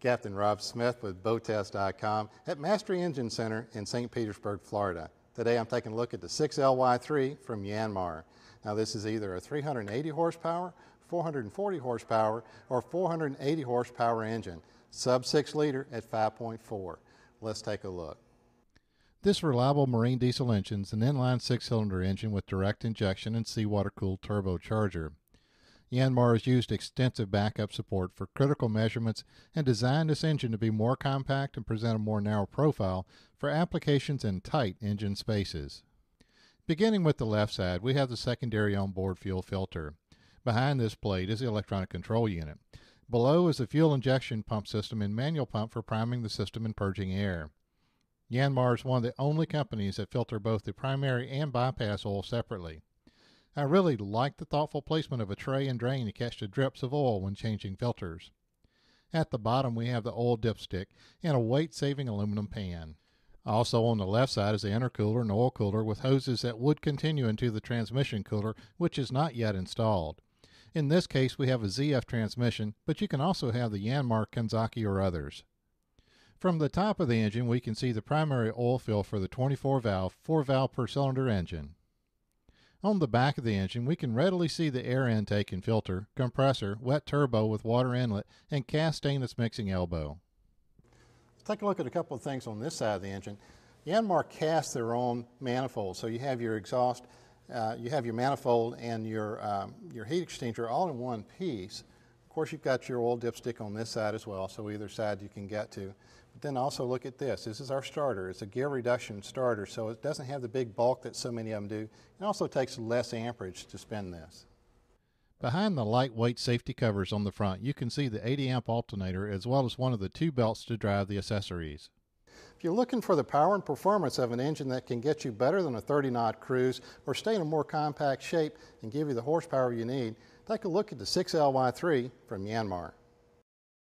Captain Rob Smith with Boattest.com at Mastry Engine Center in St. Petersburg, Florida. Today I'm taking a look at the 6LY3 from Yanmar. Now this is either a 380 horsepower, 440 horsepower, or 480 horsepower engine, sub 6 liter at 5.4. Let's take a look. This reliable marine diesel engine is an inline six cylinder engine with direct injection and seawater cooled turbocharger. Yanmar has used extensive backup support for critical measurements and designed this engine to be more compact and present a more narrow profile for applications in tight engine spaces. Beginning with the left side, we have the secondary onboard fuel filter. Behind this plate is the electronic control unit. Below is the fuel injection pump system and manual pump for priming the system and purging air. Yanmar is one of the only companies that filter both the primary and bypass oil separately. I really like the thoughtful placement of a tray and drain to catch the drips of oil when changing filters. At the bottom we have the oil dipstick and a weight-saving aluminum pan. Also on the left side is the intercooler and oil cooler with hoses that would continue into the transmission cooler which is not yet installed. In this case we have a ZF transmission, but you can also have the Yanmar Kanzaki or others. From the top of the engine we can see the primary oil fill for the 24 valve, 4 valve per cylinder engine. On the back of the engine, we can readily see the air intake and filter, compressor, wet turbo with water inlet, and cast stainless mixing elbow. Let's take a look at a couple of things on this side of the engine. Yanmar casts their own manifold, so you have your exhaust, uh, you have your manifold and your, um, your heat exchanger all in one piece. Course, you've got your oil dipstick on this side as well, so either side you can get to. But then also look at this. This is our starter. It's a gear reduction starter, so it doesn't have the big bulk that so many of them do. It also takes less amperage to spin this. Behind the lightweight safety covers on the front, you can see the 80 amp alternator as well as one of the two belts to drive the accessories. If you're looking for the power and performance of an engine that can get you better than a 30 knot cruise or stay in a more compact shape and give you the horsepower you need, take a look at the 6LY3 from Yanmar.